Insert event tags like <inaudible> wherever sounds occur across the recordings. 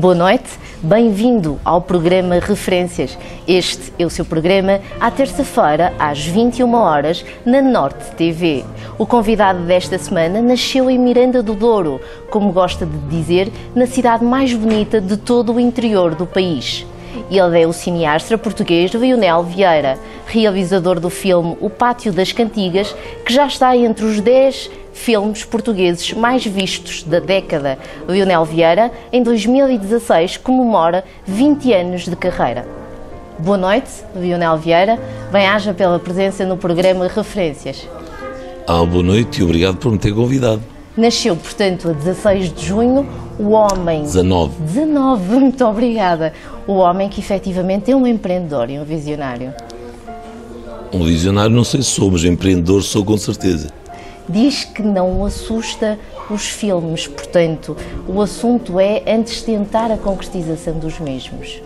Boa noite, bem-vindo ao programa Referências. Este é o seu programa à terça-feira, às 21 horas, na Norte TV. O convidado desta semana nasceu em Miranda do Douro, como gosta de dizer, na cidade mais bonita de todo o interior do país. Ele é o cineasta português Lionel Vieira, realizador do filme O Pátio das Cantigas, que já está entre os 10 filmes portugueses mais vistos da década. Lionel Vieira, em 2016, comemora 20 anos de carreira. Boa noite, Lionel Vieira. Bem-aja pela presença no programa Referências. Ah, boa noite e obrigado por me ter convidado. Nasceu, portanto, a 16 de junho, o homem. 19. 19, <laughs> muito obrigada. O homem que efetivamente é um empreendedor e um visionário. Um visionário não sei se sou, mas empreendedor sou com certeza. Diz que não assusta os filmes, portanto, o assunto é antes tentar a concretização dos mesmos.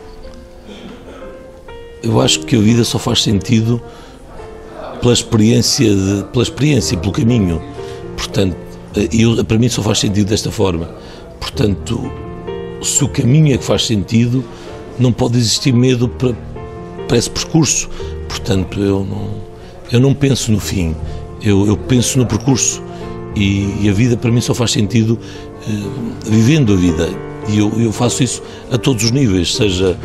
Eu acho que a vida só faz sentido pela experiência, de, pela experiência, pelo caminho. Portanto, eu, para mim só faz sentido desta forma. Portanto, se o caminho é que faz sentido, não pode existir medo para, para esse percurso. Portanto, eu não, eu não penso no fim, eu, eu penso no percurso. E, e, a vida para mim só faz sentido uh, vivendo a vida. E eu, eu faço isso a todos os níveis, seja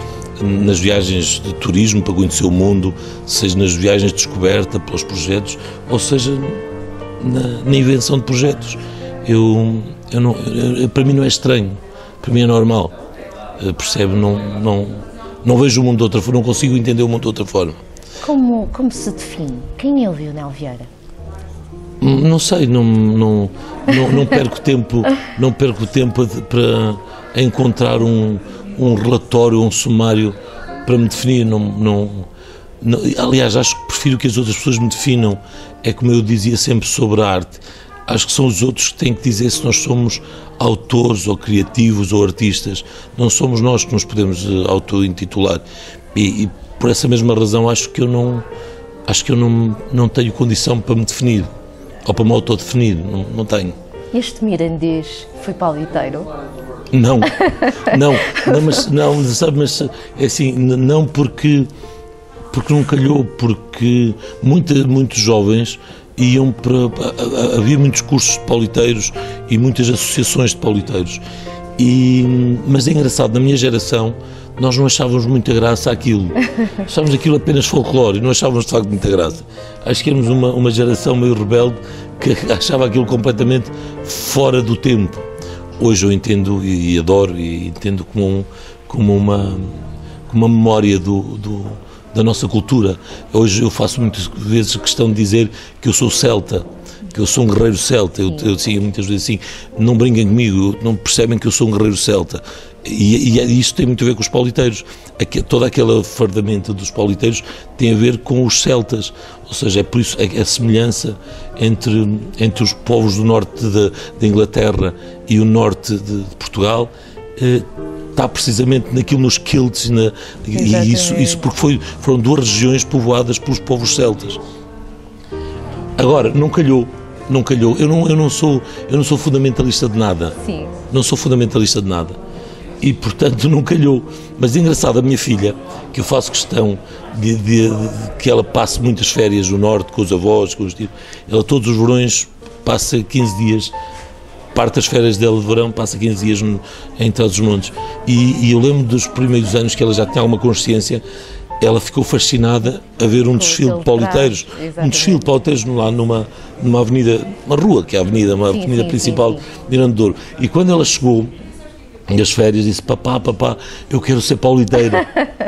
nas viagens de turismo para conhecer o mundo, seja nas viagens de descoberta pelos projetos, ou seja na, na invenção de projetos. Eu, eu não, eu, para mim não é estranho, para mim é normal. Uh, percebe? Não, não, não vejo o mundo de outra forma, não consigo entender o mundo de outra forma. Como, como se define? Quem é o Lionel Vieira? Hum, não sei, não, não, não, não perco <laughs> tempo, não perco tempo para encontrar um, um relatório, um sumário para me definir. Não, não, não, aliás, acho que prefiro que as outras pessoas me definam. É como eu dizia sempre sobre a arte. Acho que são os outros que têm que dizer se nós somos autores ou criativos ou artistas. Não somos nós que nos podemos uh, auto-intitular. E, e por essa mesma razão acho que eu não acho que eu não, não tenho condição para me definir ou para me autodefinir, não, não tenho. Este mirandês foi pauliteiro? Não, <laughs> não, não, mas, não, sabe, mas é assim, não porque, porque não calhou, porque muita, muitos jovens iam para. Havia muitos cursos de pauliteiros e muitas associações de pauliteiros. E, mas é engraçado, na minha geração, nós não achávamos muita graça aquilo. <laughs> Achávamos aquilo apenas folclore, não achávamos de facto muita graça. Acho que éramos uma, uma geração meio rebelde que <laughs> achava aquilo completamente fora do tempo. Hoje eu entendo e, e adoro e entendo como, um, como, uma, como uma memória do, do, da nossa cultura. Hoje eu faço muitas vezes questão de dizer que eu sou celta que eu sou um guerreiro celta. Eu, eu assim, muitas vezes assim, não brinquem comigo, não percebem que eu sou um guerreiro celta. E, e isso tem muito a ver com os pauliteiros. Aqui, toda aquela fardamento dos pauliteiros tem a ver com os celtas. Ou seja, é por isso a, a semelhança entre, entre os povos do norte da Inglaterra e o norte de, de Portugal. Eh, está precisamente naquilo nos Celts na, e isso, isso porque foi, foram duas regiões povoadas pelos povos celtas. Agora, não calhou, não calhou. Eu não, eu não, sou, eu não sou fundamentalista de nada. Sim. Não sou fundamentalista de nada e portanto não calhou. Mas é engraçado, a minha filha, que eu faço questão de, de, de, que ela passe muitas férias no Norte com os avós, com os tios, ela todos os verões passa 15 dias, parte das férias dela de verão, passa 15 dias no, em Trás os Montes. E, e eu lembro dos primeiros anos que ela já tinha alguma consciência, ela ficou fascinada a ver um desfile de pauliteiros, um desfile de pauliteiros lá numa, numa avenida, uma rua, que é a avenida, uma sim, avenida sim, principal sim, sim. de Douro. E quando ela chegou, as férias disse, papá, papá, eu quero ser pauliteiro.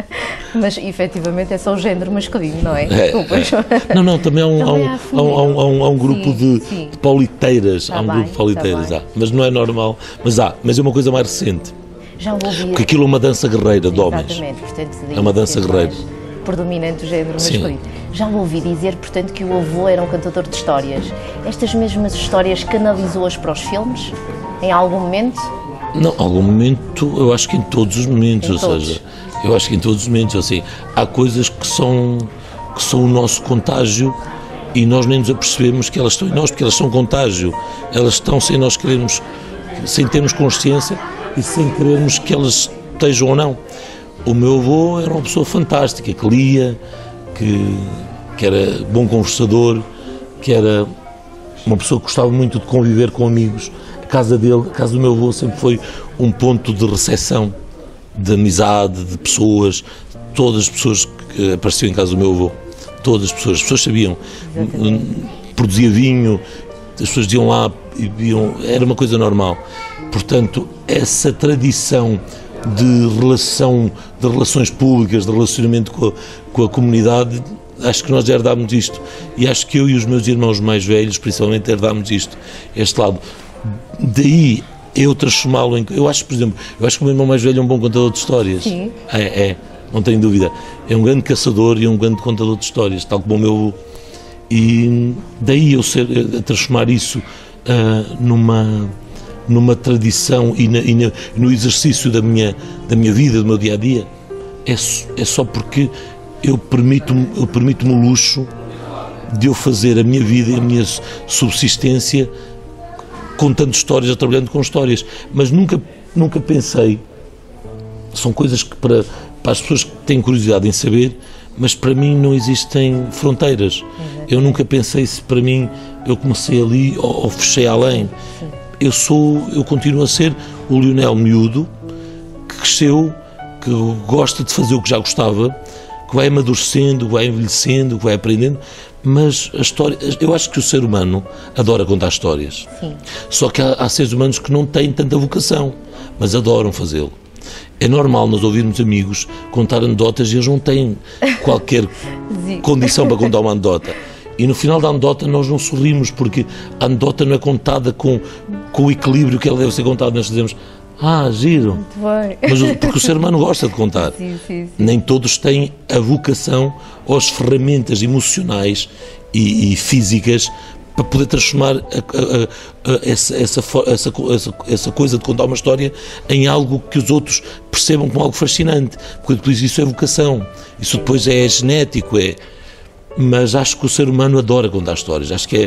<laughs> Mas efetivamente é só o género masculino, não é? é, é. <laughs> Não, não, também há um, há um, há um, há um, há um grupo sim, de, sim. de pauliteiras, tá há um bem, grupo de pauliteiras, tá há. mas não é normal, mas há, mas é uma coisa mais recente. Já ouvi. Porque aquilo é uma dança guerreira de homens. Exatamente, portanto, é uma dança guerreira. Predominante o género masculino. Já ouvi dizer, portanto, que o avô era um cantador de histórias. Estas mesmas histórias canalizou-as para os filmes? Em algum momento? Não, algum momento, eu acho que em todos os momentos, em ou todos. seja, eu acho que em todos os momentos, assim, há coisas que são, que são o nosso contágio e nós nem nos apercebemos que elas estão em nós, porque elas são contágio, elas estão sem nós queremos, sem termos consciência, e sem querermos que elas estejam ou não. O meu avô era uma pessoa fantástica, que lia, que, que era bom conversador, que era uma pessoa que gostava muito de conviver com amigos. A casa dele, a casa do meu avô sempre foi um ponto de recepção, de amizade, de pessoas, todas as pessoas que apareciam em casa do meu avô, todas as pessoas, as pessoas sabiam, Exatamente. produzia vinho, as pessoas iam lá e iam, era uma coisa normal. Portanto, essa tradição de relação, de relações públicas, de relacionamento com a, com a comunidade, acho que nós herdámos isto. E acho que eu e os meus irmãos mais velhos, principalmente, herdámos isto, este lado. Daí eu transformá-lo em. Eu acho, por exemplo, eu acho que o meu irmão mais velho é um bom contador de histórias. Sim. É, é, não tenho dúvida. É um grande caçador e um grande contador de histórias, tal como o meu. E daí eu ser, transformar isso uh, numa numa tradição e, na, e na, no exercício da minha, da minha vida, do meu dia a dia, é, é só porque eu permito-me eu permito o luxo de eu fazer a minha vida e a minha subsistência contando histórias, trabalhando com histórias. Mas nunca, nunca pensei, são coisas que para, para as pessoas que têm curiosidade em saber, mas para mim não existem fronteiras. Eu nunca pensei se para mim eu comecei ali ou, ou fechei além. Eu sou, eu continuo a ser o Lionel miúdo, que cresceu, que gosta de fazer o que já gostava, que vai amadurecendo, vai envelhecendo, que vai aprendendo, mas a história, eu acho que o ser humano adora contar histórias. Sim. Só que há, há seres humanos que não têm tanta vocação, mas adoram fazê-lo. É normal nós ouvirmos amigos contar anedotas e eles não têm qualquer <laughs> condição para contar <laughs> uma anedota. E no final da anedota nós não sorrimos porque a anedota não é contada com, com o equilíbrio que ela deve ser contada. Nós dizemos, ah, giro. Mas porque o ser humano gosta de contar. <laughs> Sim, sim, sim. Nem todos têm a vocação ou as ferramentas emocionais e, e físicas para poder transformar a, a, a, essa, essa, essa, essa, coisa de contar uma história em algo que os outros percebam como algo fascinante. Porque depois isso é vocação, isso depois é genético, é, mas acho que o ser humano adora contar histórias. Acho que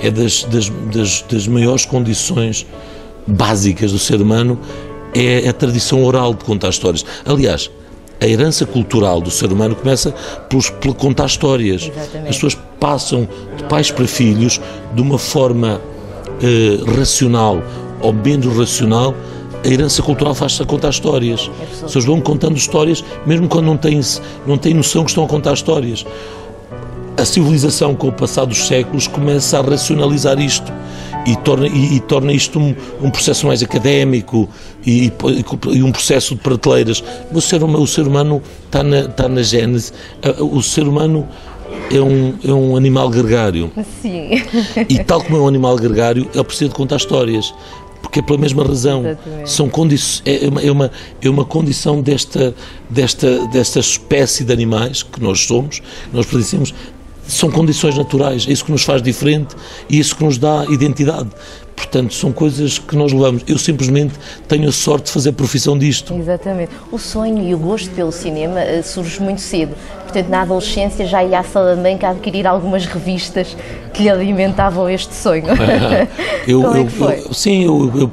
é, é das, das, das, das maiores condições básicas do ser humano é a tradição oral de contar histórias. Aliás, a herança cultural do ser humano começa por, por contar histórias. Exatamente. As pessoas passam de pais para filhos de uma forma eh, racional ou menos racional. A herança cultural faz-se a contar histórias. É As pessoas vão contando histórias, mesmo quando não têm, não têm noção que estão a contar histórias a civilização, com o passar dos séculos, começa a racionalizar isto e torna, e, e torna isto um, um, processo mais académico e, e, um processo de prateleiras. O ser, o ser humano está na, está na gênese. O ser humano é um, é um animal gregário. Sim. E tal como é um animal gregário, ele precisa de contar histórias. Porque é pela mesma razão. Exatamente. São é, uma, é, uma, é uma condição desta, desta, desta espécie de animais que nós somos, nós pertencemos, são condições naturais, é isso que nos faz diferente e é isso que nos dá identidade. Portanto, são coisas que nós levamos. Eu simplesmente tenho a sorte de fazer profissão disto. Exatamente. O sonho e o gosto pelo cinema eh, surge muito cedo. Portanto, na adolescência já ia à Salamanca adquirir algumas revistas que lhe alimentavam este sonho. <laughs> eu, Como é que foi? Eu, sim, eu, eu,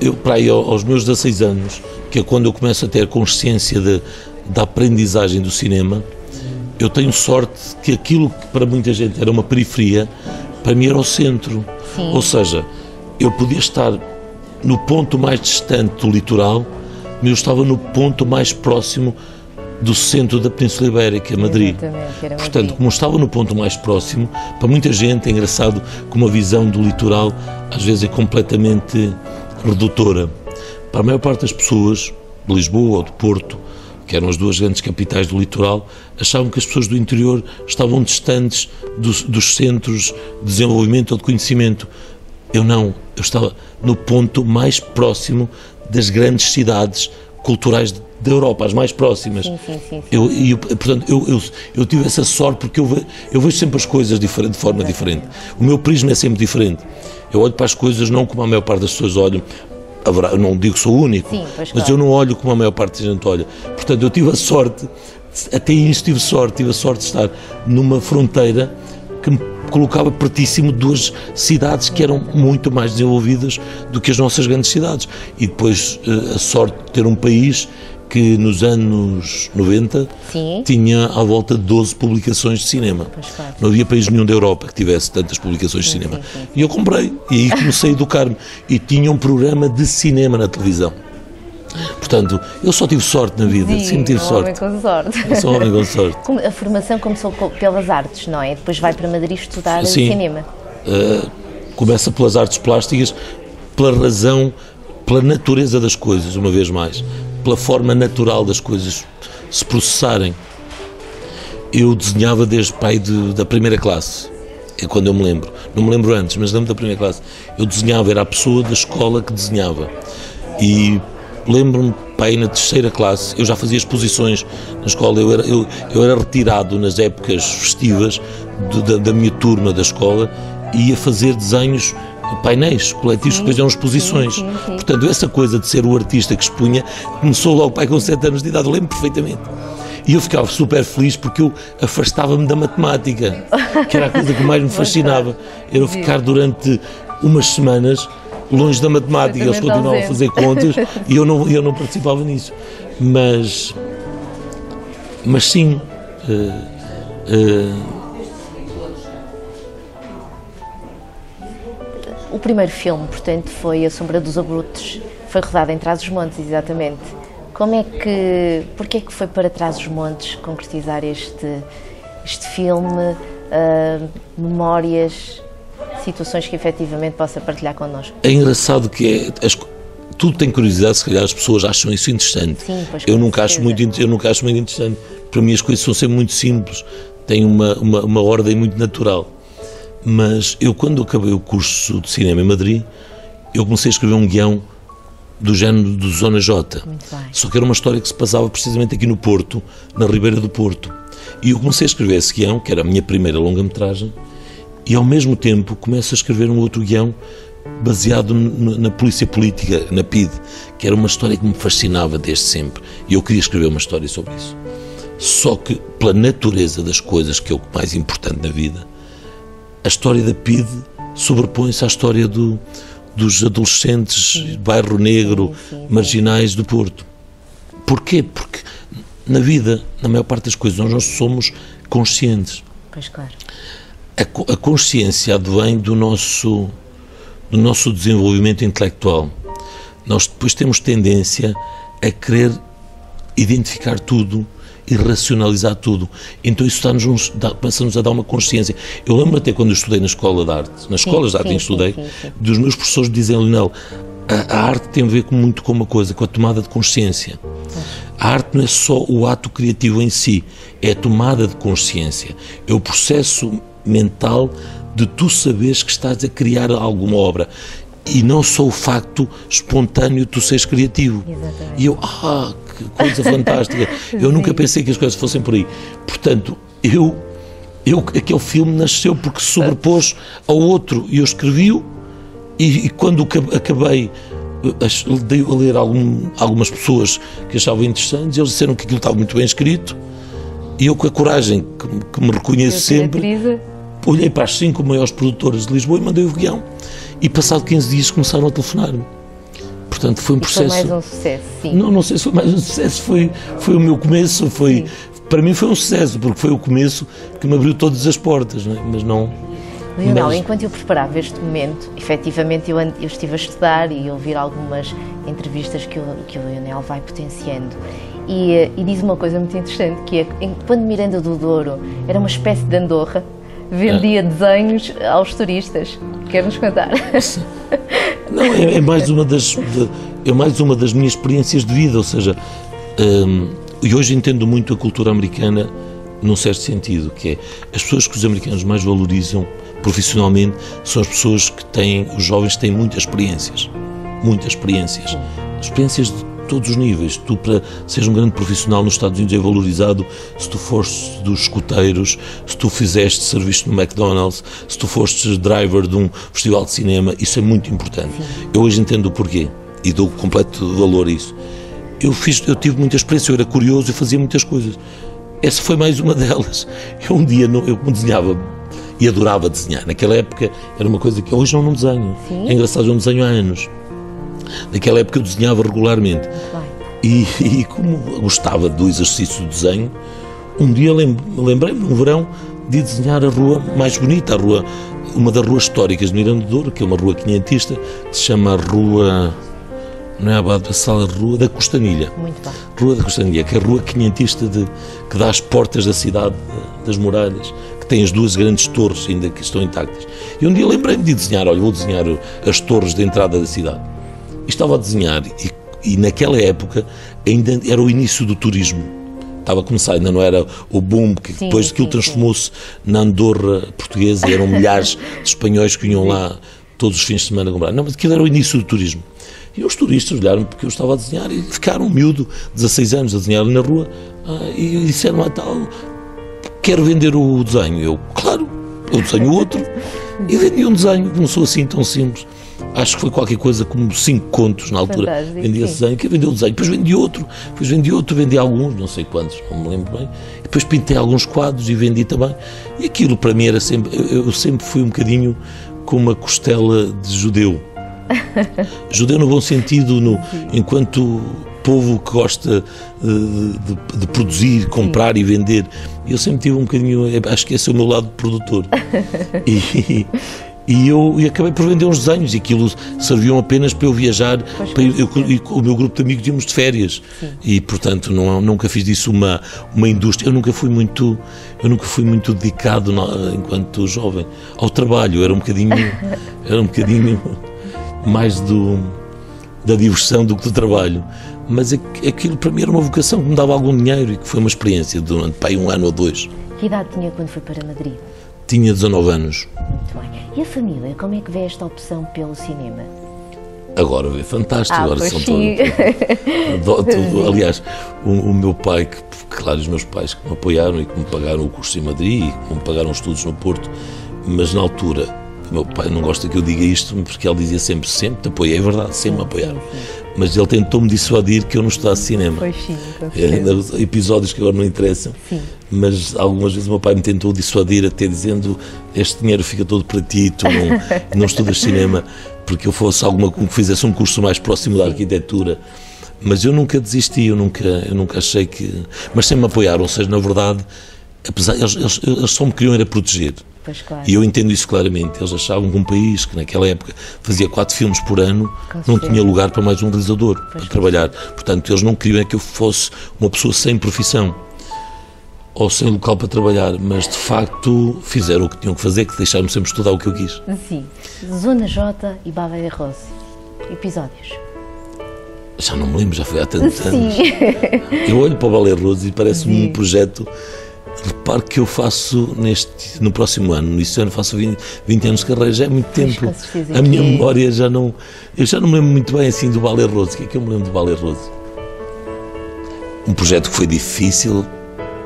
eu, para aí aos meus 16 anos, que é quando eu começo a ter consciência de, da aprendizagem do cinema, eu tenho sorte que aquilo que para muita gente era uma periferia, para mim era o centro. Sim. Ou seja, eu podia estar no ponto mais distante do litoral, mas eu estava no ponto mais próximo do centro da Península Ibérica, Madrid. Madrid. Portanto, como estava no ponto mais próximo, para muita gente é engraçado que uma visão do litoral às vezes é completamente redutora. Para a maior parte das pessoas, de Lisboa ou de Porto, que eram as duas grandes capitais do litoral, achavam que as pessoas do interior estavam distantes dos, dos centros de desenvolvimento ou de conhecimento. Eu não, eu estava no ponto mais próximo das grandes cidades culturais da Europa, as mais próximas. Sim, sim, sim, eu, eu, portanto, eu, eu, eu, tive essa sorte porque eu, ve, eu vejo sempre as coisas diferente, de forma diferente. O meu prisma é sempre diferente. Eu olho para as coisas não como a maior parte das pessoas olham, haverá, não digo que sou o único, Sim, mas claro. eu não olho como a maior parte da gente olha. Portanto, eu tive a sorte, até isso tive sorte, tive a sorte de estar numa fronteira que me, colocava pertíssimo de duas cidades que eram muito mais desenvolvidas do que as nossas grandes cidades. E depois uh, a sorte de ter um país que nos anos 90 Sim. tinha à volta de 12 publicações de cinema. Claro. Não havia país nenhum da Europa que tivesse tantas publicações de cinema. Sim, sim, e eu comprei, e aí comecei a educar-me. E tinha um programa de cinema na televisão. Portanto, eu só tive sorte na vida, Sim, sempre tive um sorte. Homem com sorte. Eu sou um homem com sorte. A formação começou pelas artes, não é? Depois vai para Madrid estudar Sim. cinema. Uh, começa pelas artes plásticas, pela razão, pela natureza das coisas, uma vez mais pela forma natural das coisas se processarem. Eu desenhava desde pai de, da primeira classe, é quando eu me lembro. Não me lembro antes, mas lembro da primeira classe. Eu desenhava, era a pessoa da escola que desenhava. E lembro-me, pai, na terceira classe, eu já fazia exposições na escola, eu era, eu, eu era retirado nas épocas festivas de, da, da minha turma da escola e ia fazer desenhos painéis coletivos que faziam exposições. Sim, sim, sim. Portanto, essa coisa de ser o artista que expunha começou logo pai com 7 anos de idade, lembro perfeitamente. E eu ficava super feliz porque eu afastava-me da matemática, que era a coisa que mais me fascinava. Era ficar durante umas semanas longe da matemática. Eles continuavam a fazer contas <laughs> e eu não, eu não participava nisso. Mas, mas sim. Uh, uh, O primeiro filme, portanto, foi A Sombra dos Abruptos. Foi rodado em Trás-os-Montes, exatamente. Como é que... Porquê é que foi para Trás-os-Montes concretizar este, este filme? Uh, memórias, situações que efetivamente possa partilhar connosco? É engraçado que é... As, tudo tem curiosidade, se calhar as pessoas acham isso interessante. Sim, pois eu nunca acho muito Eu nunca acho muito interessante. Para mim as coisas são sempre muito simples. Têm uma, uma, uma ordem muito natural. Mas eu, quando acabei o curso de cinema em Madrid, eu comecei a escrever um guião do género do Zona J. Só que era uma história que se passava precisamente aqui no Porto, na Ribeira do Porto. E eu comecei a escrever esse guião, que era a minha primeira longa-metragem, e ao mesmo tempo começo a escrever um outro guião baseado na polícia política, na PID, que era uma história que me fascinava desde sempre. E eu queria escrever uma história sobre isso. Só que, pela natureza das coisas, que é o mais importante na vida, a história da PID sobrepõe-se à história do, dos adolescentes, sim. bairro negro, sim, sim, marginais do Porto. Porquê? Porque na vida, na maior parte das coisas, nós não somos conscientes. Pois claro. A, a consciência advém do nosso, do nosso desenvolvimento intelectual. Nós depois temos tendência a querer identificar tudo e racionalizar tudo. Então isso está-nos, começa-nos a dar uma consciência. Eu lembro até quando eu estudei na escola de arte, nas escolas de arte em que estudei, sim, sim, dos meus professores dizem, Leonel, a, a, arte tem a ver com, muito com uma coisa, com a tomada de consciência. A arte não é só o ato criativo em si, é a tomada de consciência, é o processo mental de tu saberes que estás a criar alguma obra e não só o facto espontâneo de tu seres criativo. Exatamente. E eu, ah, que coisa fantástica. <laughs> Eu nunca pensei que as coisas fossem por aí. Portanto, eu, eu aquele filme nasceu porque se sobrepôs ao outro e eu escrevi-o e, e, quando acabei dei a ler algum, algumas pessoas que achavam interessantes, eles disseram que aquilo estava muito bem escrito e eu com a coragem que, que me reconheço sempre olhei para as cinco maiores produtoras de Lisboa e mandei o guião e passado 15 dias começaram a telefonar-me Portanto, foi um processo. Foi mais um sucesso, sim. Não, não sei se foi mais um sucesso, foi, foi o meu começo, foi. Para mim foi um sucesso, porque foi o começo que me abriu todas as portas, não é? mas não. Lionel, mas... enquanto eu preparava este momento, efetivamente eu, eu, estive a estudar e ouvir algumas entrevistas que o, que o Lionel vai potenciando. E, eh, e diz uma coisa muito interessante, que é quando Miranda do Douro era uma espécie de Andorra, vendia é. desenhos aos turistas. Quer-nos contar? Não, é, é, mais uma das é mais uma das minhas experiências de vida, ou seja, hum, e hoje entendo muito a cultura americana num certo sentido, que é as pessoas que os americanos mais valorizam profissionalmente são as pessoas que têm, os jovens que têm muitas experiências, muitas experiências, experiências de todos os níveis. Tu, para seres um grande profissional nos Estados Unidos, é valorizado se tu fores dos escuteiros, se tu fizeste serviço no McDonald's, se tu foste driver de um festival de cinema. Isso é muito importante. Sim. Eu hoje entendo o porquê e dou completo valor a isso. Eu, fiz, eu tive muita experiência, eu era curioso e fazia muitas coisas. Essa foi mais uma <laughs> delas. Eu um dia, eu desenhava e adorava desenhar. Naquela época era uma coisa que hoje eu não desenho. Sim. É engraçado, eu não desenho há anos. Naquela época eu desenhava regularmente. E, <laughs> e, como gostava do exercício do desenho, um dia lembrei-me, no verão, de desenhar a rua mais bonita, a rua, uma das ruas históricas de Miranda Douro, que é uma rua quinhentista, que se chama Rua não é a Abade Bassal, a Rua da Costanilha. Muito bem. Rua da Costanilha, que é a rua quinhentista de, que dá às portas da cidade das muralhas, que tem as duas grandes torres ainda que estão intactas. E um dia lembrei-me de desenhar, olha, vou desenhar as torres de entrada da cidade. Estava a desenhar, e, e naquela época ainda era o início do turismo. Estava a começar, ainda não era o boom, que Sim, depois aquilo sim, transformou-se na Andorra portuguesa e eram milhares de espanhóis que vinham lá todos os fins de semana comprar. Não, mas aquilo era o início do turismo. E os turistas olharam porque eu estava a desenhar e ficaram miúdo, 16 anos, a desenhar na rua, ah, e disseram, ah, tal, quero vender o desenho. Eu, claro, eu desenho outro. E vendi um desenho, sou assim tão simples. Acho que foi qualquer coisa como 5 contos na altura. Fantástico, vendi esse desenho, que vendeu o desenho. Depois vendi outro, depois vendi outro, vendi alguns, não sei quantos, não me lembro bem. E depois pintei alguns quadros e vendi também. E aquilo para mim era sempre. Eu, eu sempre fui um bocadinho com uma costela de judeu. <laughs> judeu no bom sentido, no, enquanto povo que gosta de, de, de produzir, comprar Sim. e vender. Eu sempre tive um bocadinho, acho que esse é o meu lado produtor. <laughs> e, e eu e acabei por vender uns desenhos e aquilo serviam apenas para eu viajar para eu, eu, e o meu grupo de amigos íamos de férias. Sim. e portanto não, nunca fiz disso uma uma indústria. Eu nunca fui muito eu nunca fui muito dedicado enquanto jovem ao trabalho. Era um bocadinho <laughs> era um bocadinho mais do da diversão do que do trabalho. Mas aquilo para mim era uma vocação que me dava algum dinheiro e que foi uma experiência durante pai, um ano ou dois. Que idade tinha quando foi para Madrid tinha 19 anos muito bem. E a família, como é que vê esta opção pelo cinema? Agora vê fantástico, ah, agora são todos. <laughs> Aliás, o, o, meu pai, que, claro, os meus pais que me apoiaram e que me pagaram o curso em Madrid e que me pagaram os estudos no Porto, mas na altura, o meu pai não gosta que eu diga isto, porque ele dizia sempre, sempre te apoiei, é verdade, sempre me apoiaram. Mas ele tentou-me dissuadir que eu não estudasse cinema. Pois sim, é, episódios que agora não interessam. Sim. Mas algumas vezes o meu pai me tentou dissuadir, até dizendo: Este dinheiro fica todo para ti, tu não, <laughs> não estudas cinema, porque eu fosse alguma fizesse um curso mais próximo da arquitetura. Mas eu nunca desisti, eu nunca, eu nunca achei que. Mas sempre me apoiaram, ou seja, na verdade, apesar, eles, eles, eles só me queriam era proteger. Claro. E eu entendo isso claramente. Eles achavam que um país que naquela época fazia quatro filmes por ano não tinha lugar para mais um realizador pois para trabalhar. Portanto, eles não queriam é que eu fosse uma pessoa sem profissão ou sem local para trabalhar, mas de facto fizeram o que tinham que fazer, que deixaram-me sempre estudar o que eu quis. Sim. Zona J e Bava Rose. Episódios. Já não me lembro, já foi há tantos Sim. anos. Eu olho para o Balé Rose e parece-me um projeto Repare que eu faço neste, no próximo ano, neste ano faço 20, 20 anos de carreira, já é muito tempo. A minha memória já não. Eu já não me lembro muito bem assim do Ballet Rose. O que é que eu me lembro do Ballet Rose? Um projeto que foi difícil,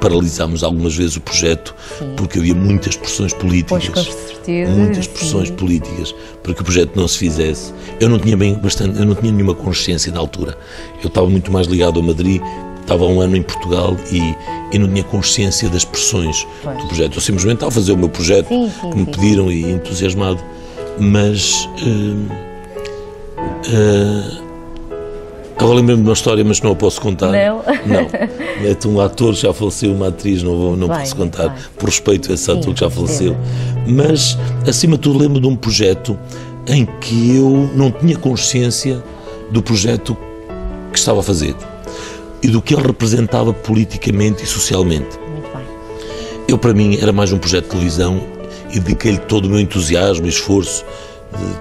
paralisámos algumas vezes o projeto sim. porque havia muitas pressões políticas. Pois, com certeza. Muitas pressões sim. políticas para que o projeto não se fizesse. Eu não tinha bem bastante, eu não tinha nenhuma consciência na altura. Eu estava muito mais ligado a Madrid estava um ano em Portugal e, e não tinha consciência das pressões pois. do projeto. Eu simplesmente estava a fazer o meu projeto sim, sim, que me sim, pediram e entusiasmado. Mas. Uh, uh, agora lembro-me de uma história, mas não a posso contar. Não? Não. É um ator já faleceu, uma atriz, não, vou, não posso contar, por respeito a esse ator que já faleceu. Mas, acima de tudo, lembro de um projeto em que eu não tinha consciência do projeto que estava a fazer e do que ele representava politicamente e socialmente. Muito bem. Eu, para mim, era mais um projeto de televisão e dediquei-lhe todo o meu entusiasmo e esforço.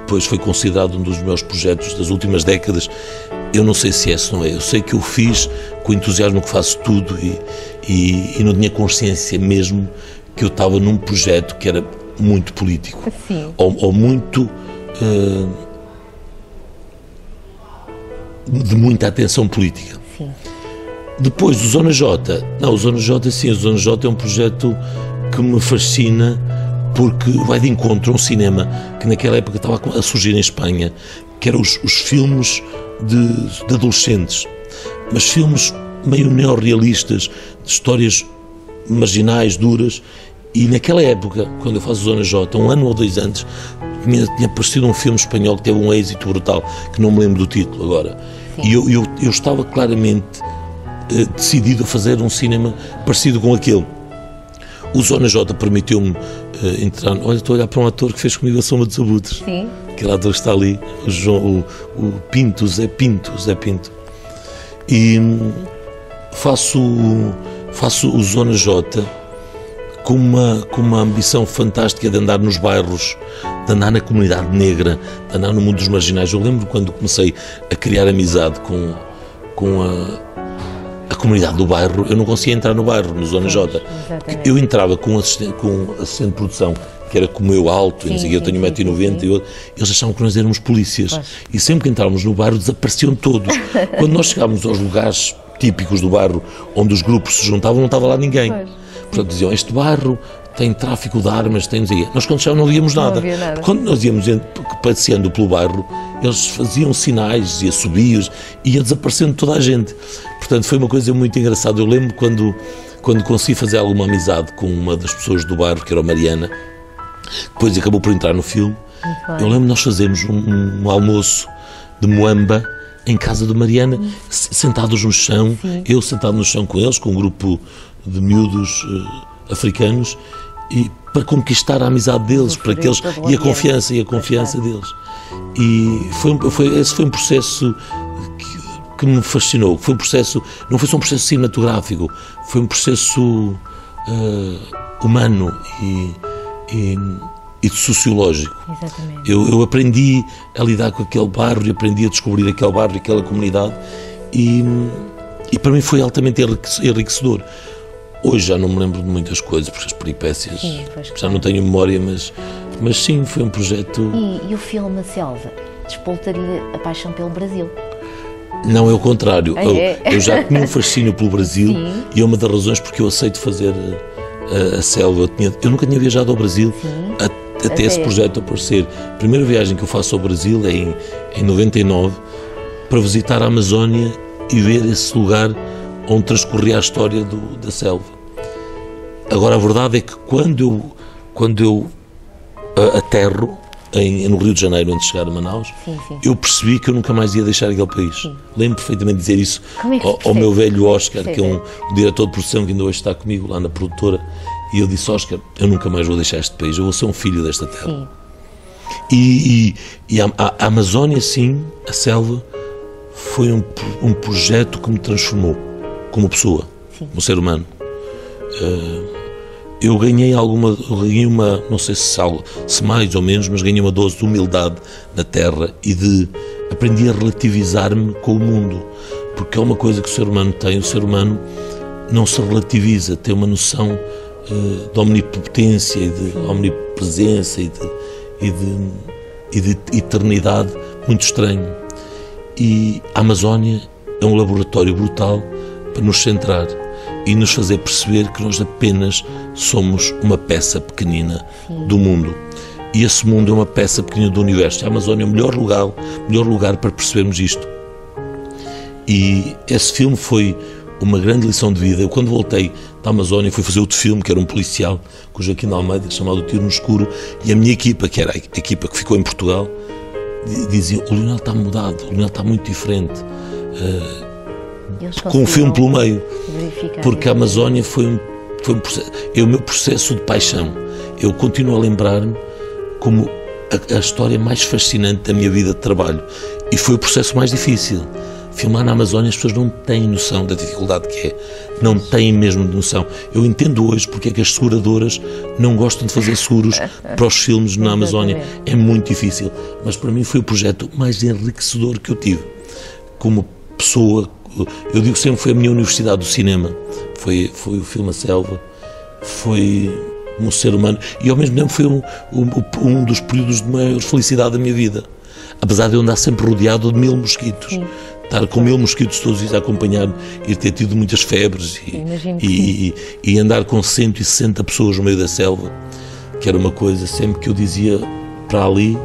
Depois foi considerado um dos meus projetos das últimas décadas. Eu não sei se é, se não é. Eu sei que eu fiz com o entusiasmo que faço tudo e, e, e não tinha consciência mesmo que eu estava num projeto que era muito político. Ou, ou, muito. Uh, de muita atenção política. Sim. Depois, o Zona J. Não, o Zona J, sim, o Zona J é um projeto que me fascina porque vai de encontro a um cinema que naquela época estava a surgir em Espanha, que eram os, os filmes de, de, adolescentes, mas filmes meio neorrealistas, de histórias marginais, duras, E naquela época, quando eu faço Zona J, um ano ou dois antes, tinha, tinha aparecido um filme espanhol que teve um êxito brutal, que não me lembro do título agora. Sim. E eu, eu, eu, estava claramente uh, decidido a fazer um cinema parecido com aquele. O Zona J permitiu-me uh, entrar. Olha, estou a olhar para um ator que fez comigo a Sombra dos Abutres. Sim. Aquele ator que está ali, o, João, o, o Pinto, Zé Pinto, Zé Pinto. E hum, faço, faço o Zona J com uma, com uma ambição fantástica de andar nos bairros, de andar na comunidade negra, de andar no mundo dos marginais. Eu lembro quando comecei a criar amizade com, com a, a comunidade do bairro, eu não conseguia entrar no bairro, no Zona J. Exatamente. Eu entrava com assistente, com assistente de produção, que era como eu alto, sim, sim, eu tenho 1,90m, e eles achavam que nós éramos polícias. Pois. E sempre que entrávamos no bairro desapareciam todos. <laughs> Quando nós chegávamos aos lugares típicos do bairro, onde os grupos se juntavam, não estava lá ninguém. Pois. Portanto, diziam, este bairro tem tráfico de armas, tem... Nós quando chegávamos não víamos nada. Não nada. Quando nós íamos passeando pelo bairro, eles faziam sinais e assobios, ia desaparecendo toda a gente. Portanto, foi uma coisa muito engraçada. Eu lembro quando, quando consegui fazer alguma amizade com uma das pessoas do bairro, que era a Mariana, depois acabou por entrar no filme. Eu lembro nós fazemos um, um almoço de moamba em casa de Mariana, hum. sentados no chão, Sim. eu sentado no chão com eles, com um grupo de miúdos uh, africanos, e para conquistar a amizade deles, para que eles, e a confiança e a confiança deles. E foi, foi, esse foi um processo que, me fascinou. Foi um processo, não foi só um processo cinematográfico, foi um processo uh, humano e, e e sociológico. Exatamente. Eu, eu, aprendi a lidar com aquele bairro e aprendi a descobrir aquele bairro e aquela comunidade e, e para mim foi altamente enriquecedor. Hoje já não me lembro de muitas coisas, porque as peripécias sim, já não tenho memória, mas, mas sim, foi um projeto. E, e o filme Selva despoltaria a paixão pelo Brasil? Não, é o contrário. É? Eu, eu, já tinha um fascínio pelo Brasil sim. e é uma das razões porque eu aceito fazer a, a selva. Eu, tinha, eu, nunca tinha viajado ao Brasil até, até, até esse projeto aparecer. A primeira viagem que eu faço ao Brasil é em, em 99 para visitar a Amazónia e ver esse lugar onde transcorria a história do, da selva. Agora, a verdade é que quando eu, quando eu aterro em, no Rio de Janeiro, antes de chegar a Manaus, sim, sim. eu percebi que eu nunca mais ia deixar aquele país. Sim. Lembro perfeitamente de dizer isso é ao, ao, meu velho Oscar, que é um, um, diretor de produção que ainda hoje está comigo lá na produtora, e eu disse: Oscar, eu nunca mais vou deixar este país, eu vou ser um filho desta terra. E, e, e a, a, Amazónia, sim, a selva, foi um, um projeto que me transformou como pessoa, como ser humano. Uh, eu ganhei alguma, ganhei uma, não sei se, se mais ou menos, mas ganhei uma dose de humildade na Terra e de aprendi a relativizar-me com o mundo, porque é uma coisa que o ser humano tem. O ser humano não se relativiza, tem uma noção uh, de omnipotência e de omnipresença e de, e de, e de eternidade muito estranho. E a Amazónia é um laboratório brutal para nos centrar e nos fazer perceber que nós apenas somos uma peça pequenina do mundo. E esse mundo é uma peça pequenina do universo. A Amazônia é o melhor lugar, melhor lugar para percebermos isto. E esse filme foi uma grande lição de vida. Eu, quando voltei da Amazónia, fui fazer outro filme, que era um policial, com o Joaquim Almeida, chamado Tiro no Escuro, e a minha equipa, que era a equipa que ficou em Portugal, dizia: o Leonel está mudado, o Leonel está muito diferente. Uh, com um filme pelo meio. Porque a Amazónia foi um, foi um processo, é o meu processo de paixão. Eu continuo a lembrar-me como a, a, história mais fascinante da minha vida de trabalho. E foi o processo mais difícil. Filmar na Amazónia, as pessoas não têm noção da dificuldade que é. Não têm mesmo noção. Eu entendo hoje porque é que as seguradoras não gostam de fazer seguros <laughs> para os filmes na Amazónia. É muito difícil. Mas para mim foi o projeto mais enriquecedor que eu tive. Como pessoa, eu digo sempre foi a minha universidade do cinema, foi, foi o filme A Selva, foi um ser humano e ao mesmo tempo foi um, um, um dos períodos de maior felicidade da minha vida. Apesar de eu andar sempre rodeado de mil mosquitos. Sim. Estar com mil mosquitos todos os dias a acompanhar-me e ter tido muitas febres e, e, e, e andar com 160 pessoas no meio da selva, que era uma coisa sempre que eu dizia para ali,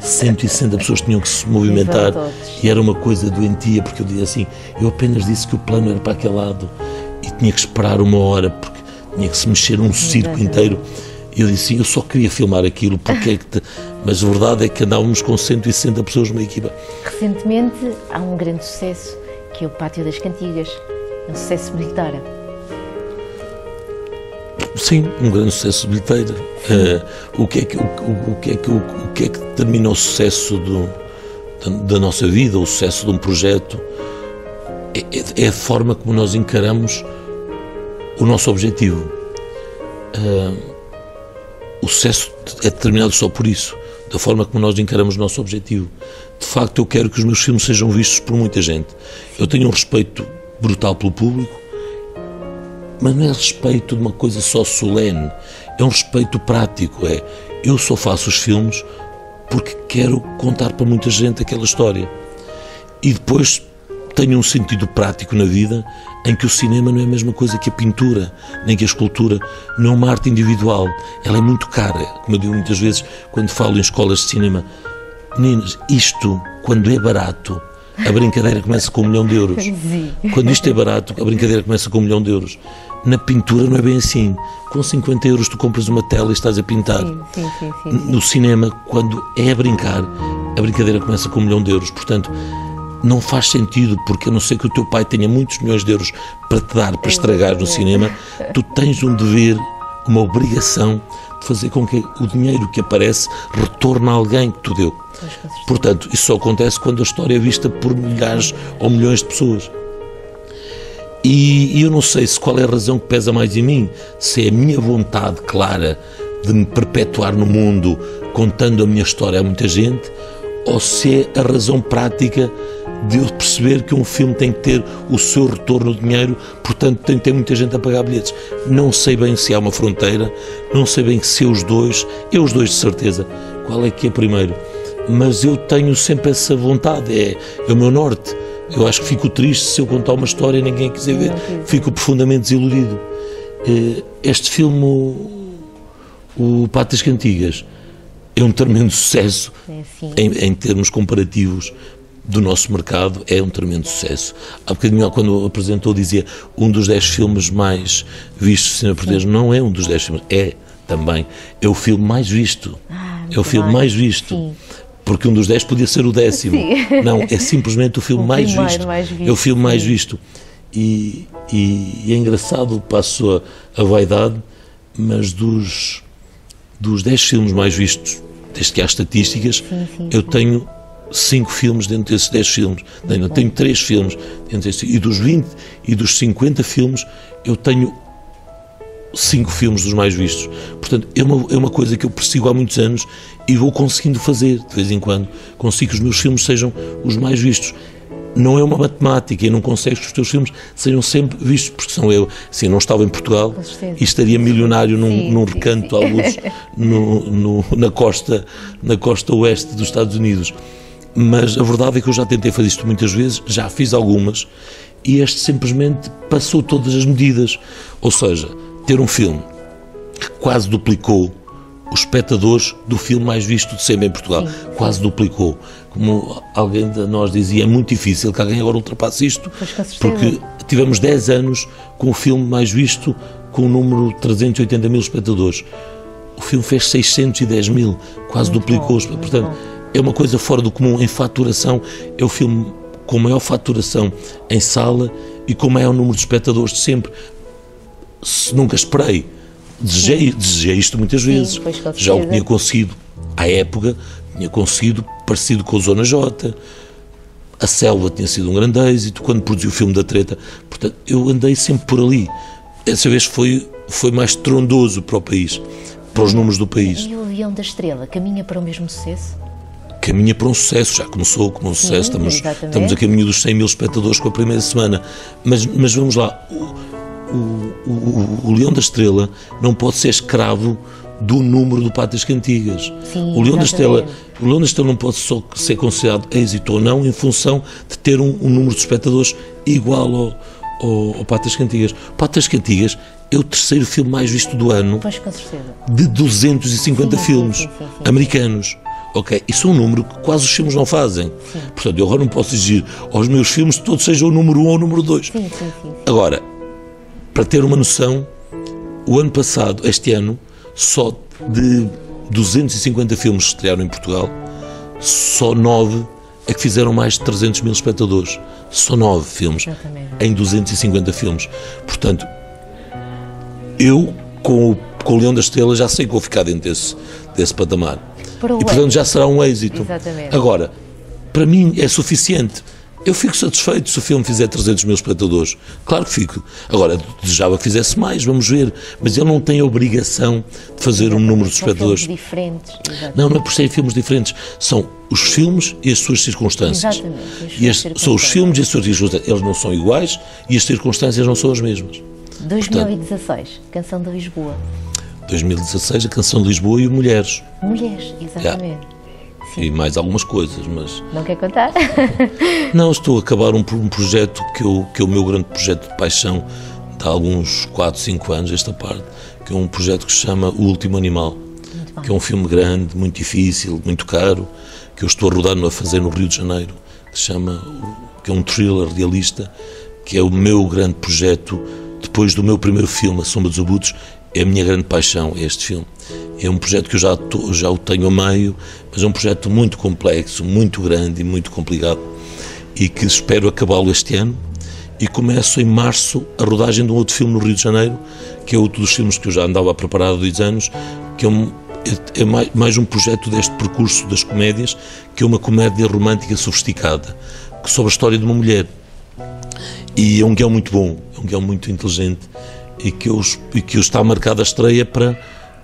160 pessoas tinham que se movimentar e era uma coisa doentia, porque eu dizia assim: eu apenas disse que o plano era para aquele lado e tinha que esperar uma hora, porque tinha que se mexer um circo inteiro. E eu disse, eu só queria filmar aquilo, porque é que te... mas a verdade é que andávamos com 160 pessoas numa equipa. Recentemente há um grande sucesso, que é o Pátio das Cantigas, um sucesso militar. Sim, um grande sucesso bilheteiro. Uh, o, que é que, o, o, que é que, o, o, que é que determina o sucesso do, da, da, nossa vida, o sucesso de um projeto? É, é, é a forma como nós encaramos o nosso objetivo. Uh, o sucesso é determinado só por isso, da forma como nós encaramos o nosso objetivo. De facto, eu quero que os meus filmes sejam vistos por muita gente. Eu tenho um respeito brutal pelo público, mas não é respeito de uma coisa só solene, é um respeito prático. É eu só faço os filmes porque quero contar para muita gente aquela história. E depois tenho um sentido prático na vida em que o cinema não é a mesma coisa que a pintura, nem que a escultura, não é uma arte individual. Ela é muito cara, como eu digo muitas vezes quando falo em escolas de cinema. Meninas, isto, quando é barato, a brincadeira começa com um milhão de euros. <laughs> Quando isto é barato, a brincadeira começa com um milhão de euros. Na pintura não é bem assim. Com 50 euros tu compras uma tela e estás a pintar. Sim, sim, sim, no cinema, quando é a brincar, a brincadeira começa com um milhão de euros. Portanto, não faz sentido, porque a não ser que o teu pai tenha muitos milhões de euros para te dar, para estragar no cinema, tu tens um dever, uma obrigação de fazer com que o dinheiro que aparece retorne a alguém que tu deu. Portanto, isso só acontece quando a história é vista por milhares ou milhões de pessoas. E, eu não sei se qual é a razão que pesa mais em mim, se é a minha vontade clara de me perpetuar no mundo contando a minha história a muita gente, ou se é a razão prática de eu perceber que um filme tem que ter o seu retorno de dinheiro, portanto tem que ter muita gente a pagar bilhetes. Não sei bem se há uma fronteira, não sei bem se é os dois, é os dois de certeza. Qual é que é primeiro? Mas eu tenho sempre essa vontade, é, é o meu norte. Eu acho que fico triste se eu contar uma história e ninguém quiser ver. Fico profundamente desiludido. Eh, este filme, o Patas Cantigas, é um tremendo sucesso é, em, em termos comparativos do nosso mercado é um tremendo sucesso. Há bocadinho, quando apresentou, dizia um dos dez filmes mais vistos do cinema português. Não é um dos dez filmes, é também. É o filme mais visto. Ah, é o filme mais visto. Sim. Porque um dos dez podia ser o décimo. Sim. <laughs> Não, é simplesmente o filme, o mais, visto. mais, visto. É o filme mais visto. E, e, e é engraçado, passo a, a vaidade, mas dos, dos dez filmes mais vistos, desde que há estatísticas, sim, eu tenho cinco filmes dentro desses 10 filmes. Tenho, tenho três filmes dentro desses, e dos 20 e dos 50 filmes eu tenho cinco filmes dos mais vistos. Portanto, é uma, é uma coisa que eu persigo há muitos anos e vou conseguindo fazer de vez em quando. Consigo que os meus filmes sejam os mais vistos. Não é uma matemática e não consegues que os teus filmes sejam sempre vistos, porque são eu. Se não estava em Portugal e estaria milionário num, sim, num recanto sim, luz no, no, na, costa, na costa oeste dos Estados Unidos mas a verdade é que eu já tentei fazer isto muitas vezes, já fiz algumas, e este simplesmente passou todas as medidas. Ou seja, ter um filme que quase duplicou os espectadores do filme mais visto de sempre em Portugal. Sim. Quase duplicou. Como alguém de nós dizia, é muito difícil que alguém agora ultrapasse isto, porque tivemos 10 anos com o filme mais visto com o número de 380 mil espectadores. O filme fez 610 mil, quase muito duplicou. Bom, portanto, é uma coisa fora do comum. Em faturação, é o filme com maior faturação em sala e com maior número de espectadores de sempre. Se nunca esperei, desejei, desejei isto muitas vezes. Sim, Já o tinha conseguido à época, tinha conseguido parecido com a Zona J. A Selva tinha sido um grande êxito quando produziu o filme da treta. Portanto, eu andei sempre por ali. Dessa vez foi, foi mais trondoso para o país, para os números do país. E o Avião da Estrela caminha para o mesmo sucesso? caminha para um sucesso, já começou como um sucesso, estamos, estamos a caminho dos 100 mil espectadores com a primeira semana, mas, mas vamos lá, o, o, o, o Leão da Estrela não pode ser escravo do número do Patas Cantigas. Sim, o Leão da Estrela, o Leão da Estrela não pode só ser considerado êxito ou não em função de ter um, um número de espectadores igual ao, ao, ao Patas Cantigas. Patas Cantigas é o terceiro filme mais visto do ano. Pois, com certeza. De 250 sim, filmes sim, americanos. Ok? Isso é um número que quase os filmes não fazem. Portanto, eu agora não posso exigir aos meus filmes que todos sejam o número 1 um ou o número 2. Agora, para ter uma noção, o ano passado, este ano, só de 250 filmes que estrearam em Portugal, só 9 é que fizeram mais de 300 mil espectadores. Só 9 filmes em 250 filmes. Portanto, eu, com o, com o Leão da Estrela, já sei que vou ficar dentro desse, desse patamar. O e, portanto, já será um êxito. Exatamente. Agora, para mim é suficiente. Eu fico satisfeito se o filme fizer 300 mil espectadores. Claro que fico. Agora, desejava que fizesse mais, vamos ver. Mas ele não tem a obrigação de fazer um número de São filmes espectadores. diferentes. Exatamente. Não, não é por serem filmes diferentes. São os filmes e as suas circunstâncias. Exatamente, as E as- são os filmes e as suas circunstâncias. Eles não são iguais e as circunstâncias não são as mesmas. 2016, Canção de Lisboa. 2016, a canção de Lisboa e o Mulheres. Mulheres, exatamente. E mais algumas coisas, mas. Não quer contar? <laughs> Não, estou a acabar um, um projeto que, eu, que é o meu grande projeto de paixão de há alguns 4, 5 anos, esta parte, que é um projeto que se chama O Último Animal, que é um filme grande, muito difícil, muito caro, que eu estou a rodar a fazer no Rio de Janeiro, que se chama, que é um thriller realista, que é o meu grande projeto, depois do meu primeiro filme, A Sombra dos Abutres, é a minha grande paixão, é este filme. É um projeto que eu já, to- já o tenho a meio, mas é um projeto muito complexo, muito grande e muito complicado e que espero acabá-lo este ano. E começo em março a rodagem de um outro filme no Rio de Janeiro, que é outro dos filmes que eu já andava a preparar há dois anos, que é, um, é, mais, mais um projeto deste percurso das comédias, que é uma comédia romântica sofisticada, que sobre a história de uma mulher. E é um guião muito bom, é um guião muito inteligente, e que, eu, e que eu está marcada a estreia para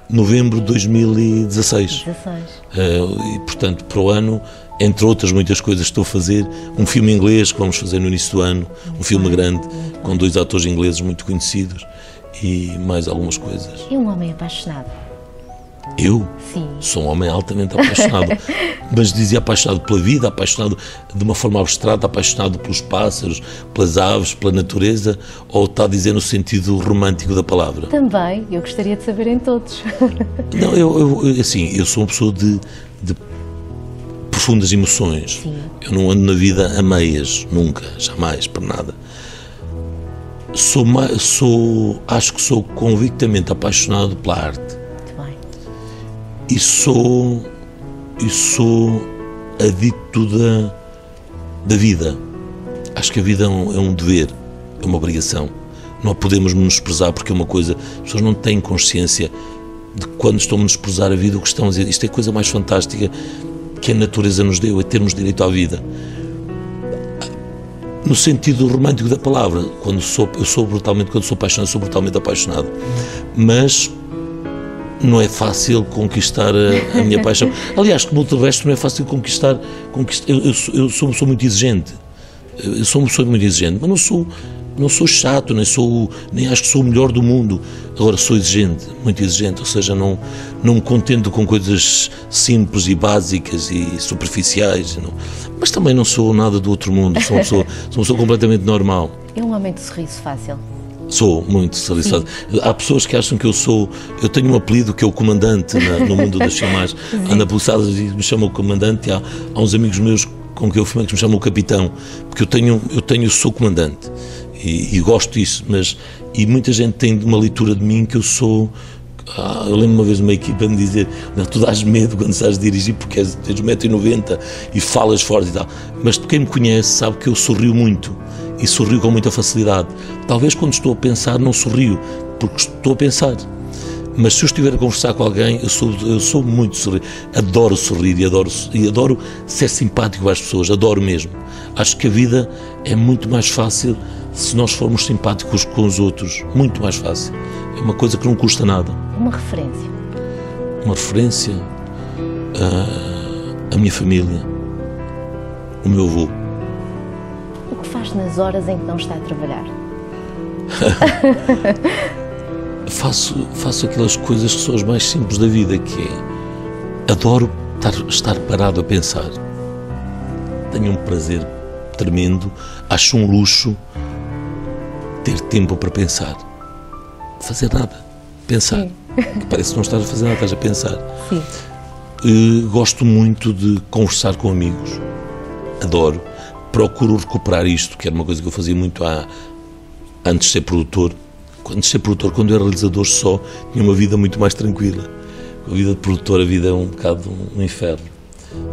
novembro de 2016. 16. Uh, e, portanto, para o ano, entre outras muitas coisas estou a fazer, um filme inglês que vamos fazer no início do ano, um filme grande, com dois atores ingleses muito conhecidos e mais algumas coisas. E um homem apaixonado. Eu Sim. sou um homem altamente apaixonado, <laughs> mas dizia apaixonado pela vida, apaixonado de uma forma abstrata, apaixonado pelos pássaros, pelas aves, pela natureza, ou está a dizer no sentido romântico da palavra? Também, eu gostaria de saber em todos. <laughs> Não, eu, eu- assim, eu sou uma pessoa de, de profundas emoções. Sim. Eu não ando na vida a meias, nunca, jamais, por nada. Sou, sou, acho que sou convictamente apaixonado pela arte. E sou, e sou adicto da, da vida. Acho que a vida é um, é um dever, é uma obrigação. Não a podemos menosprezar porque é uma coisa. As pessoas não têm consciência de quando estão a menosprezar a vida o que estão a dizer. Isto é a coisa mais fantástica que a natureza nos deu, é termos direito à vida. No sentido romântico da palavra, quando sou, eu sou brutalmente, quando sou apaixonado, sou brutalmente apaixonado. Mas não é fácil conquistar a, minha paixão. Aliás, como o resto, não é fácil conquistar. conquistar eu, eu sou, eu sou pessoa muito exigente. Eu sou pessoa muito exigente, mas não sou, não sou chato, nem, sou, nem acho que sou o melhor do mundo. Agora, sou exigente, muito exigente, ou seja, não, não me contento com coisas simples e básicas e superficiais. Não. Mas também não sou nada do outro mundo, sou uma pessoa, sou uma pessoa completamente normal. É um homem de sorriso fácil. Sou muito solicitado. Há pessoas que acham que eu sou. Eu tenho um apelido que é o comandante na- no mundo das <laughs> filmagens. Anda pulsadas e me chamam o comandante. Há, há uns amigos meus com quem eu filmei que me chamam o capitão, porque eu tenho, eu tenho, sou comandante e, e gosto disso. Mas e muita gente tem uma leitura de mim que eu sou. Ah, eu lembro uma vez uma equipa me dizer: não, tu dás medo quando estás a dirigir porque és, tens 1,90m e falas forte e tal. Mas quem me conhece sabe que eu sorrio muito e sorrio com muita facilidade. Talvez quando estou a pensar não sorrio, porque estou a pensar. Mas se eu estiver a conversar com alguém, eu sou, eu sou muito sorrir. Adoro sorrir e adoro, e adoro ser simpático às pessoas, adoro mesmo. Acho que a vida é muito mais fácil se nós formos simpáticos com os outros. Muito mais fácil. É uma coisa que não custa nada. Uma referência. Uma referência a, a minha família, o meu avô. O que faz nas horas em que não está a trabalhar? <laughs> faço, faço aquelas coisas que são as mais simples da vida, que é adoro estar, estar parado a pensar. Tenho um prazer tremendo, acho um luxo ter tempo para pensar. Fazer nada. Pensar. Que Parece que não estás a fazer nada, estás a pensar. Sim. Eh, gosto muito de conversar com amigos. Adoro. Procuro recuperar isto, que era uma coisa que eu fazia muito há, antes de ser produtor. quando ser produtor, quando eu era realizador só, tinha uma vida muito mais tranquila. A vida de produtor, a vida é um bocado um inferno.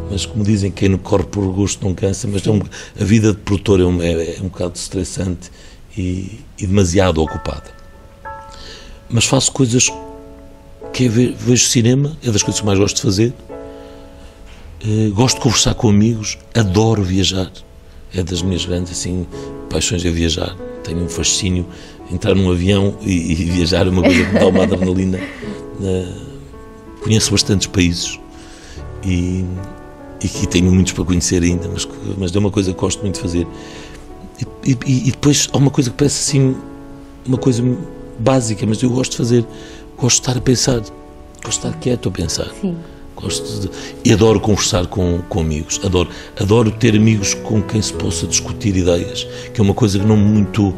Mas como dizem, quem não corre por gosto não cansa, mas é um, a vida de produtor é um, é, é um bocado estressante e, e, demasiado ocupada. Mas faço coisas que é, vejo cinema, é das coisas que mais gosto de fazer. Uh, gosto de conversar com amigos, adoro viajar. É das minhas grandes assim, paixões é viajar. Tenho um fascínio entrar num avião e, e viajar, é uma coisa que me dá uma adrenalina. Uh, <laughs> conheço bastantes países e, e, e, tenho muitos para conhecer ainda, mas, mas é uma coisa que gosto muito de fazer. E, e, e, depois há uma coisa que parece assim, uma coisa básica, mas eu gosto de fazer, gosto de estar a pensar, gosto de estar quieto a pensar. Sim. Gosto de, e adoro conversar com, com amigos, adoro, adoro ter amigos com quem se possa discutir ideias, que é uma coisa que não muito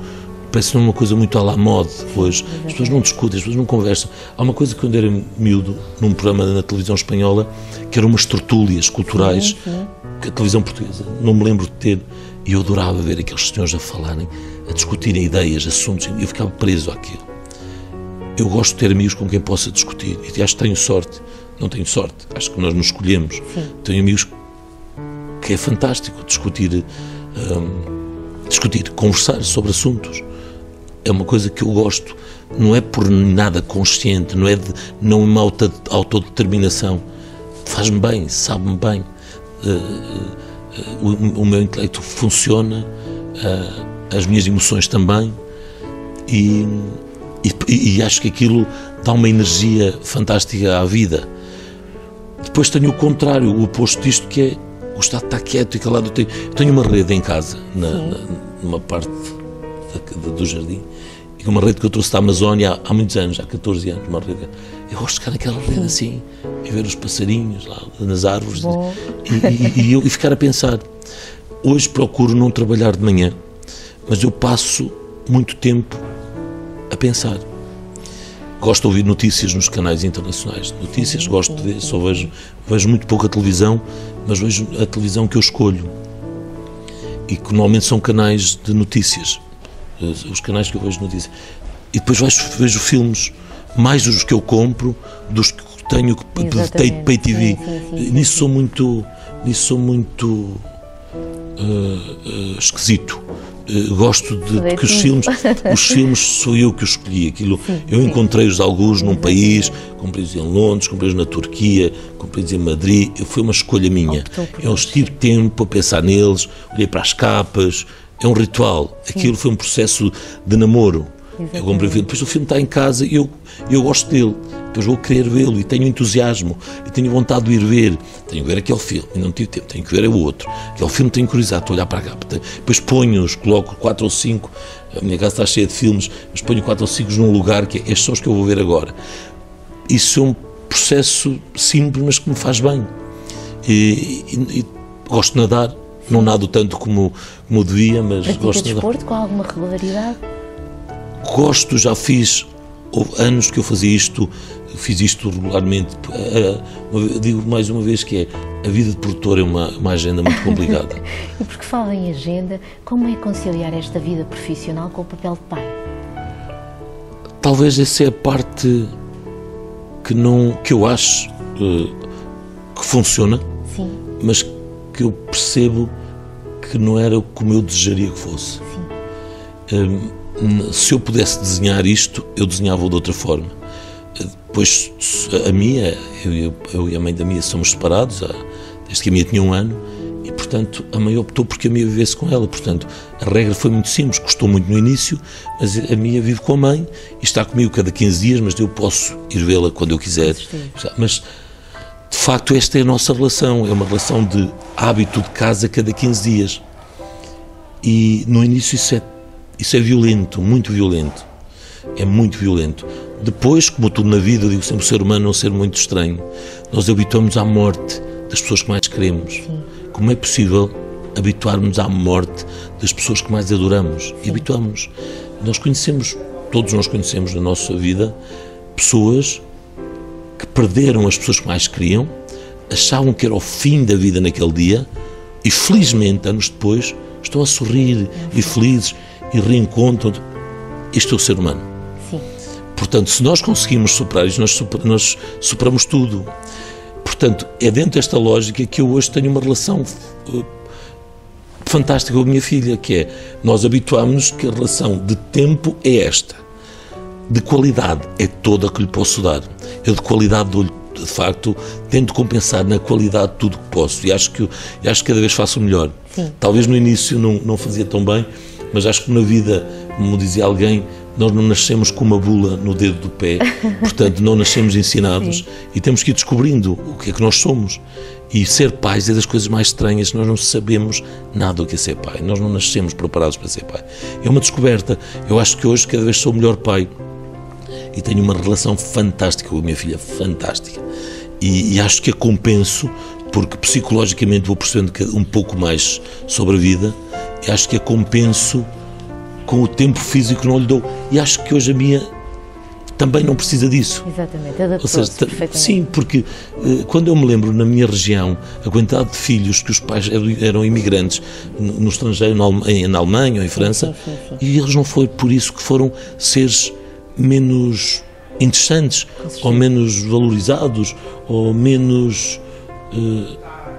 parece uma coisa muito à la mode hoje. As pessoas não discutem, as pessoas não conversam. Há uma coisa que quando era miúdo, num programa na televisão espanhola, que eram umas tertúlias culturais, que a televisão portuguesa não me lembro de ter, e eu adorava ver aqueles senhores a falarem, a discutirem ideias, assuntos, e eu ficava preso àquilo. Eu gosto de ter amigos com quem possa discutir, e acho que tenho sorte. Não tenho sorte, acho que nós nos escolhemos. Sim. Tenho amigos que é fantástico discutir, um, discutir, conversar sobre assuntos é uma coisa que eu gosto, não é por nada consciente, não é de não é uma auto, autodeterminação. Faz-me bem, sabe-me bem. Uh, uh, o, o, meu intelecto funciona, uh, as minhas emoções também, e, e, e, acho que aquilo dá uma energia fantástica à vida. Depois tenho o contrário, o oposto disto, que é o estado está quieto e calado. Eu tenho, eu tenho uma rede em casa, na, na, numa parte do jardim, e uma rede que eu trouxe da Amazónia há, há, muitos anos, há 14 anos, uma rede. Eu gosto de ficar naquela rede assim, e ver os passarinhos lá nas árvores e, e, e, eu, e ficar a pensar. Hoje procuro não trabalhar de manhã, mas eu passo muito tempo pensar. Gosto de ouvir notícias nos canais internacionais de notícias, gosto de ver, só vejo, vejo muito pouca televisão, mas vejo a televisão que eu escolho e que normalmente são canais de notícias os canais que eu vejo notícias. E depois vejo, vejo filmes, mais dos que eu compro, dos que tenho que de pay TV. Sim, sim, sim, nisso sou muito, nisso sou muito uh, uh, esquisito. Uh, gosto de, de, que os filmes, <laughs> os filmes sou eu que os escolhi. Aquilo, eu encontrei-os alguns num país, comprei-os em Londres, comprei-os na Turquia, comprei-os em Madrid. Foi uma escolha minha. Eu tive tempo a pensar neles, olhei para as capas, é um ritual. Aquilo foi um processo de namoro. Exatamente. Eu comprei o filme, depois o filme está em casa e eu, eu gosto dele. Depois vou querer vê-lo e tenho entusiasmo e tenho vontade de ir ver. Tenho que ver aquele filme e não tive tempo, tenho que ver o outro. Aquele filme tenho curiosidade, estou a olhar para cá. Depois ponho-os, coloco quatro ou cinco. A minha casa está cheia de filmes, mas ponho quatro ou cinco num lugar que é estes são os que eu vou ver agora. Isso é um processo simples, mas que me faz bem. E, e, e gosto de nadar, não nado tanto como, como devia, mas Pratica gosto de desporto com alguma regularidade? Gosto, já fiz, houve anos que eu fazia isto, fiz isto regularmente. digo mais uma vez que é, a vida de produtor é uma, uma agenda muito complicada. <laughs> e porque fala em agenda, como é conciliar esta vida profissional com o papel de pai? Talvez essa é a parte que, não, que eu acho uh, que funciona, Sim. mas que eu percebo que não era como eu desejaria que fosse. Um, se eu pudesse desenhar isto, eu desenhava de outra forma. Depois, a minha, eu, eu, e a mãe da minha somos separados, desde que a minha tinha um ano, e portanto a mãe optou porque a minha vivesse com ela. Portanto, a regra foi muito simples, custou muito no início, mas a minha vive com a mãe e está comigo cada 15 dias, mas eu posso ir vê-la quando eu quiser. Mas de facto, esta é a nossa relação. É uma relação de hábito de casa cada 15 dias. E no início isso é, isso é violento, muito violento. É muito violento. Depois, como tudo na vida, eu digo sempre, o ser humano é um ser muito estranho. Nós habituamos à morte das pessoas que mais queremos. Sim. Como é possível habituarmos à morte das pessoas que mais adoramos? E habituamos. Nós conhecemos, todos nós conhecemos na nossa vida, pessoas que perderam as pessoas que mais queriam, achavam que era o fim da vida naquele dia e, felizmente, anos depois, estão a sorrir e felizes e reencontram. Isto é o ser humano. Portanto, se nós conseguimos superar isso, nós, super, nós superamos tudo. Portanto, é dentro desta lógica que eu hoje tenho uma relação uh, fantástica com a minha filha, que é nós habituámos que a relação de tempo é esta. De qualidade é toda que lhe posso dar. Eu de qualidade dou-lhe de facto, tento compensar na qualidade de tudo que posso e acho que, acho que cada vez faço melhor. Sim. Talvez no início não, não fazia tão bem, mas acho que na vida, como dizia alguém, nós não nascemos com uma bula no dedo do pé, <laughs> portanto, não nascemos ensinados Sim. e temos que ir descobrindo o que é que nós somos. E ser pais é das coisas mais estranhas, nós não sabemos nada do que é ser pai, nós não nascemos preparados para ser pai. É uma descoberta. Eu acho que hoje cada vez sou o melhor pai e tenho uma relação fantástica com a minha filha, fantástica. E, e acho que a compenso porque psicologicamente vou percebendo um pouco mais sobre a vida e acho que a compenso com o tempo físico não lhe dou. E acho que hoje a minha também não precisa disso. Exatamente, adaptou-se perfeitamente. Sim, porque eh, quando eu me lembro na minha região a quantidade de filhos que os pais eram imigrantes no estrangeiro, na Alemanha ou em França, sim, sim, sim, e eles não foi por isso que foram seres menos interessantes, ou menos valorizados, ou menos uh,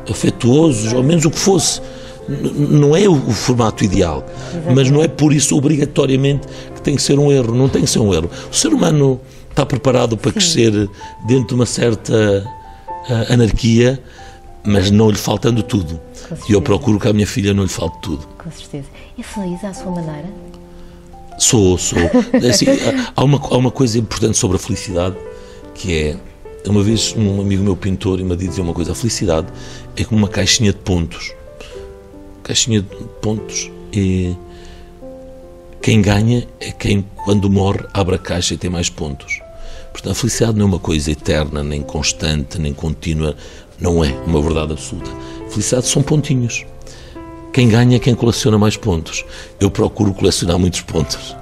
afetuosos, ou menos o que fosse. Não é o, formato ideal, Exatamente. mas não é por isso obrigatoriamente que tem que ser um erro. Não tem que ser um erro. O ser humano está preparado para Sim. crescer dentro de uma certa uh, anarquia, mas não lhe faltando tudo. E eu procuro que a minha filha não lhe falte tudo. Com certeza. E feliz à sua maneira? Sou, sou. É assim, <laughs> há, uma, há uma coisa importante sobre a felicidade que é. Uma vez um amigo meu pintor me dizia uma coisa: a felicidade é como uma caixinha de pontos. Caixinha de pontos e quem ganha é quem, quando morre, abre a caixa e tem mais pontos. Portanto, a felicidade não é uma coisa eterna, nem constante, nem contínua, não é uma verdade absoluta. Felicidade são pontinhos. Quem ganha é quem coleciona mais pontos. Eu procuro colecionar muitos pontos.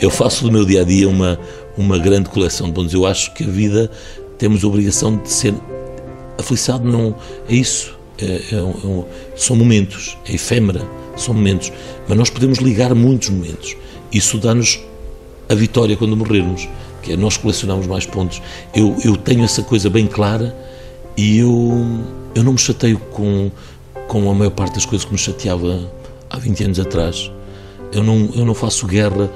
Eu faço do meu dia a dia uma, uma grande coleção de pontos. Eu acho que a vida temos a obrigação de ser. A felicidade não é isso. É, é, é, são momentos, é efêmera, são momentos. Mas nós podemos ligar muitos momentos. Isso dá-nos a vitória quando morrermos, que é nós colecionarmos mais pontos. Eu, eu tenho essa coisa bem clara e eu, eu não me chateio com com a maior parte das coisas que me chateava há 20 anos atrás. Eu não, eu não faço guerra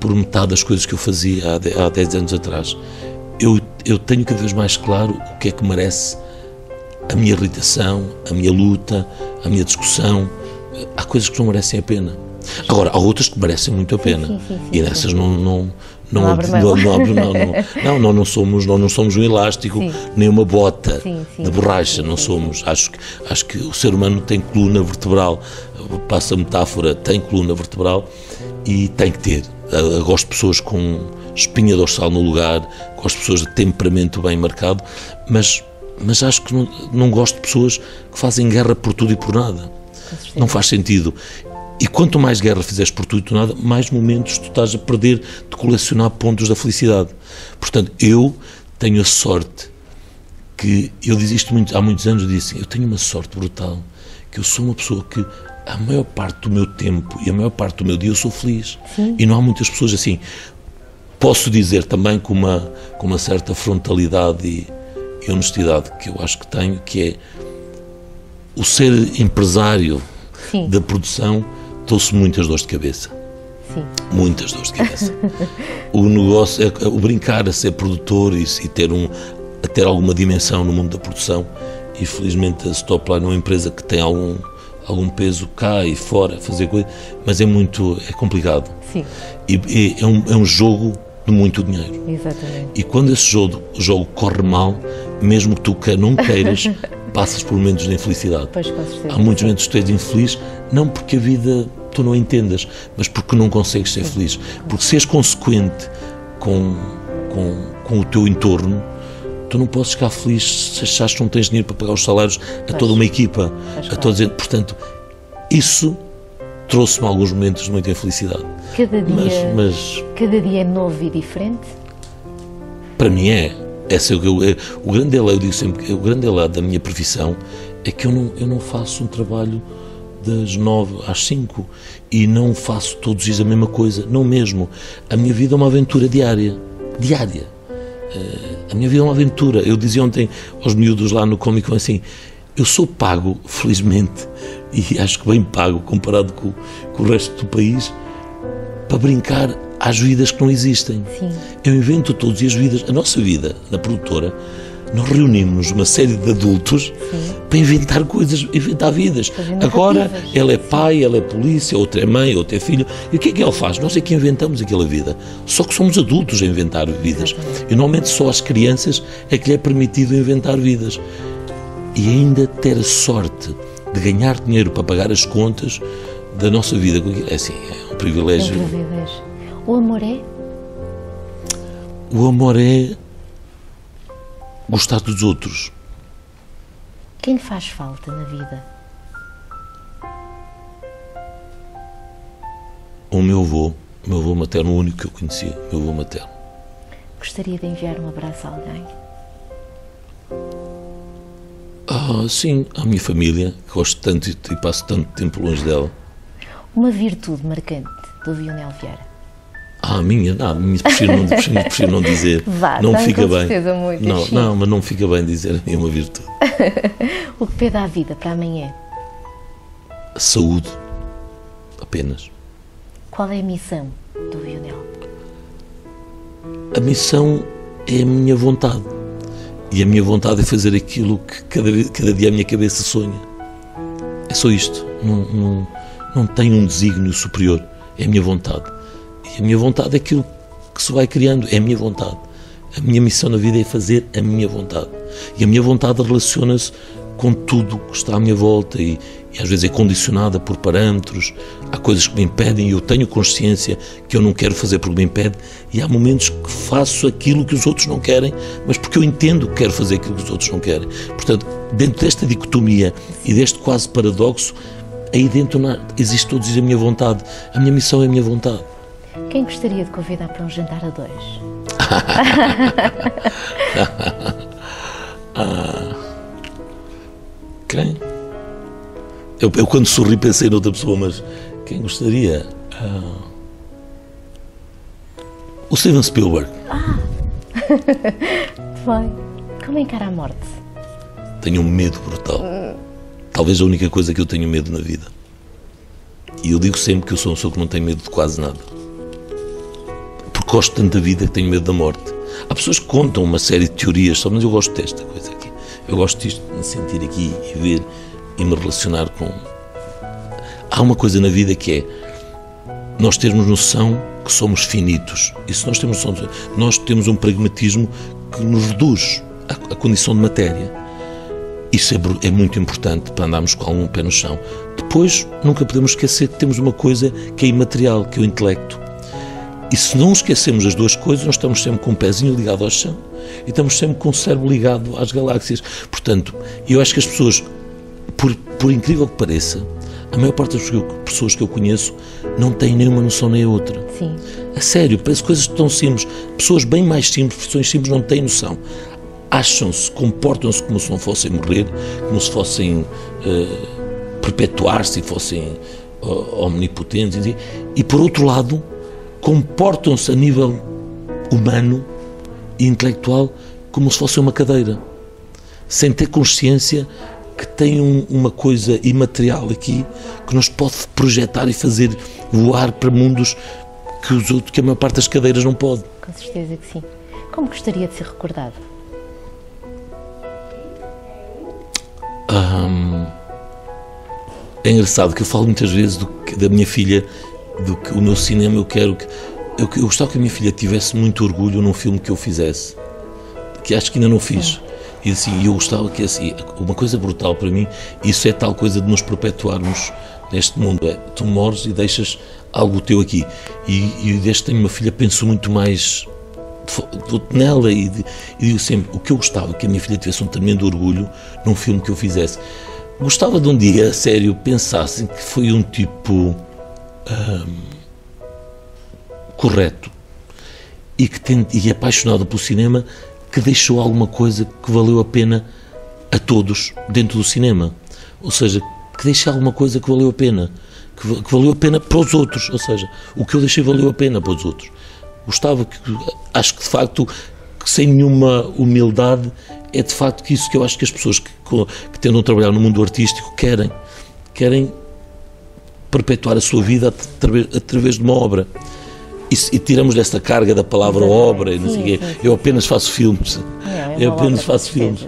por metade das coisas que eu fazia há 10 anos atrás. Eu, eu tenho cada vez mais claro o que é que merece a minha irritação, a minha luta, a minha discussão. Há coisas que não merecem a pena. Agora, há outras que merecem muito a pena. Sim, sim, sim, e nessas não, não, não, não, abre não, não, <laughs> não, não, não, somos, não, não somos um elástico, nem uma bota de borracha, não somos. Acho, acho que o ser humano tem coluna vertebral, passa a metáfora, tem coluna vertebral e tem que ter. Eu gosto de pessoas com espinha dorsal no lugar, gosto de pessoas de temperamento bem marcado, mas, mas acho que não, não gosto de pessoas que fazem guerra por tudo e por nada. Não faz sentido. E quanto mais guerra fizeres por tudo e nada, mais momentos tu estás a perder de colecionar pontos da felicidade. Portanto, eu tenho a sorte que, eu disse isto muito, há muitos anos, eu disse, eu tenho uma sorte brutal, que eu sou uma pessoa que a maior parte do meu tempo e a maior parte do meu dia eu sou feliz. Sim. E não há muitas pessoas assim. Posso dizer também com uma, com uma certa frontalidade e, e honestidade que eu acho que tenho, que é o ser empresário Sim. da produção trouxe muitas dores de cabeça. Sim. Muitas dores de cabeça. o negócio, é, o brincar a ser produtor e, e, ter, um, a ter alguma dimensão no mundo da produção, e felizmente a Stopline é uma empresa que tem algum, algum peso cá e fora, fazer coisa, mas é muito é complicado. Sim. E, e é, um, é um jogo de muito dinheiro. Exatamente. E quando esse jogo, jogo corre mal, mesmo que tu não queiras, <laughs> passas por momentos de infelicidade. Pois. Há muitos momentos que tu és infeliz, não porque a vida tu não entendas, mas porque não consegues ser feliz. Porque se és consequente com, com, com o teu entorno, tu não podes ficar feliz se achares que não tens dinheiro para pagar os salários a toda uma equipa. A toda gente. Portanto, isso trouxe-me alguns momentos de muita infelicidade. Cada dia, mas, mas, cada dia é novo e diferente? Para mim é. Essa é o, é, o grande eu digo sempre, o grande elado da minha profissão é que eu não, eu não faço um trabalho das nove às cinco e não faço todos os dias a mesma coisa, não mesmo. A minha vida é uma aventura diária. diária. Uh, a minha vida é uma aventura. Eu dizia ontem aos miúdos lá no Comic assim: eu sou pago, felizmente, e acho que bem pago comparado com, com o resto do país, para brincar às vidas que não existem. Sim. Eu invento todos as vidas. A nossa vida, na produtora, nós reunimos uma série de adultos Sim. para inventar coisas, inventar vidas. Agora, ela é pai, ela é polícia, outra é mãe, outra é filho. E o que é que ela faz? Nós é que inventamos aquela vida. Só que somos adultos a inventar vidas. E normalmente só às crianças é que lhe é permitido inventar vidas. E ainda ter a sorte de ganhar dinheiro para pagar as contas da nossa vida. É assim, é um privilégio. É um privilégio. O amor é? O amor é gostar dos outros. Quem lhe faz falta na vida? O meu avô, o meu avô materno, o único que eu conhecia, o meu avô materno. Gostaria de enviar um abraço a alguém? Ah, sim, à minha família, que gosto tanto e passo tanto tempo longe dela. Uma virtude marcante do Lionel Vieira? Ah, a minha, não, a minha prefiro, não, prefiro, prefiro não dizer. <laughs> Vá, não fica com bem. Muito, não, não, mas não fica bem dizer a uma virtude. <laughs> o que pede à vida para amanhã? A saúde. Apenas. Qual é a missão do Lionel? A missão é a minha vontade. E a minha vontade é fazer aquilo que cada, cada dia a minha cabeça sonha. É só isto. Não, não, não tenho um desígnio superior. É a minha vontade. A minha vontade é aquilo que se vai criando, é a minha vontade. A minha missão na vida é fazer a minha vontade. E a minha vontade relaciona-se com tudo que está à minha volta e, e, às vezes é condicionada por parâmetros. Há coisas que me impedem e eu tenho consciência que eu não quero fazer porque me impede. E há momentos que faço aquilo que os outros não querem, mas porque eu entendo que quero fazer aquilo que os outros não querem. Portanto, dentro desta dicotomia e deste quase paradoxo, aí dentro existe todos a minha vontade. A minha missão é a minha vontade. Quem gostaria de convidar para um jantar a dois? <laughs> ah, quem? Eu, eu, quando sorri pensei noutra pessoa, mas quem gostaria? Ah, o Steven Spielberg. Ah! <laughs> Vai. Como encara a morte? Tenho um medo brutal. Talvez a única coisa que eu tenho medo na vida. E eu digo sempre que eu sou uma pessoa que não tem medo de quase nada gosto tanto da vida que tenho medo da morte. Há pessoas que contam uma série de teorias, mas eu gosto desta coisa aqui. Eu gosto disto, de me sentir aqui e ver e me relacionar com. Há uma coisa na vida que é nós termos noção que somos finitos. E se nós temos noção, nós temos um pragmatismo que nos reduz a, a condição de matéria. Isso é, é, muito importante para andarmos com algum pé no chão. Depois, nunca podemos esquecer que temos uma coisa que é imaterial, que é o intelecto. E se não esquecemos as duas coisas, nós estamos sempre com um pezinho ligado ao chão e estamos sempre com o cérebro ligado às galáxias. Portanto, eu acho que as pessoas, por, por incrível que pareça, a maior parte das pessoas que eu conheço não têm nenhuma noção nem a outra. Sim. A sério, parece coisas tão simples. Pessoas bem mais simples, pessoas simples não têm noção. Acham-se, comportam-se como se não fossem morrer, como se fossem uh, perpetuar-se e fossem uh, omnipotentes. E, e por outro lado, comportam-se a nível humano e intelectual como se fosse uma cadeira, sem ter consciência que tem um, uma coisa imaterial aqui que nos pode projetar e fazer voar para mundos que, os outros, que a maior parte das cadeiras não pode. Com certeza que sim. Como gostaria de ser recordado? é engraçado que eu falo muitas vezes do, da minha filha do que o meu cinema eu quero que eu, eu gostava que a minha filha tivesse muito orgulho num filme que eu fizesse que acho que ainda não fiz. E assim eu gostava que assim uma coisa brutal para mim isso é tal coisa de nos perpetuarmos neste mundo é tu morres e deixas algo teu aqui. E, e desde que tenho uma filha penso muito mais nela e, e digo sempre o que eu gostava que a minha filha tivesse um tremendo orgulho num filme que eu fizesse. Gostava de um dia, a sério, pensassem que foi um tipo correto e que tem, e apaixonado pelo cinema que deixou alguma coisa que valeu a pena a todos dentro do cinema. Ou seja, que deixa alguma coisa que valeu a pena. Que, que valeu a pena para os outros. Ou seja, o que eu deixei valeu a pena para os outros. gostava que, acho que de facto, que sem nenhuma humildade, é de facto que isso que eu acho que as pessoas que, que tentam trabalhar no mundo artístico querem. Querem perpetuar a sua vida através, através de uma obra. E, e, tiramos desta carga da palavra obra e não sei quê. Eu apenas faço filmes. É, é eu apenas faço filmes.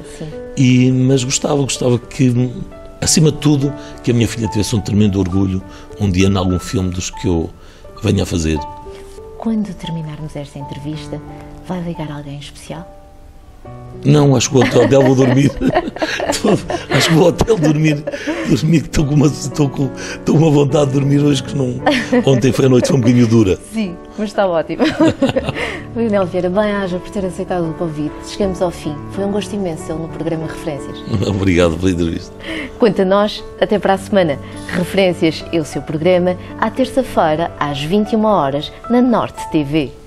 E, mas gostava, gostava que, acima de tudo, que a minha filha tivesse um tremendo orgulho um dia em algum filme dos que eu venha a fazer. Quando terminarmos esta entrevista, vai ligar alguém especial? Não, acho que o hotel vou dormir. <laughs> acho que o hotel dormir, dormir estou com, uma, estou, com, estou com uma vontade de dormir hoje que não. Ontem foi a noite, foi um bocadinho dura. Sim, mas está ótimo. <laughs> Leonel Vieira, bem-aja por ter aceitado o convite. Chegamos ao fim. Foi um gosto imenso ele no programa Referências. <laughs> Obrigado pela entrevista. Quanto a nós, até para a semana. Referências é o seu programa, à terça-feira, às 21 horas na Norte TV.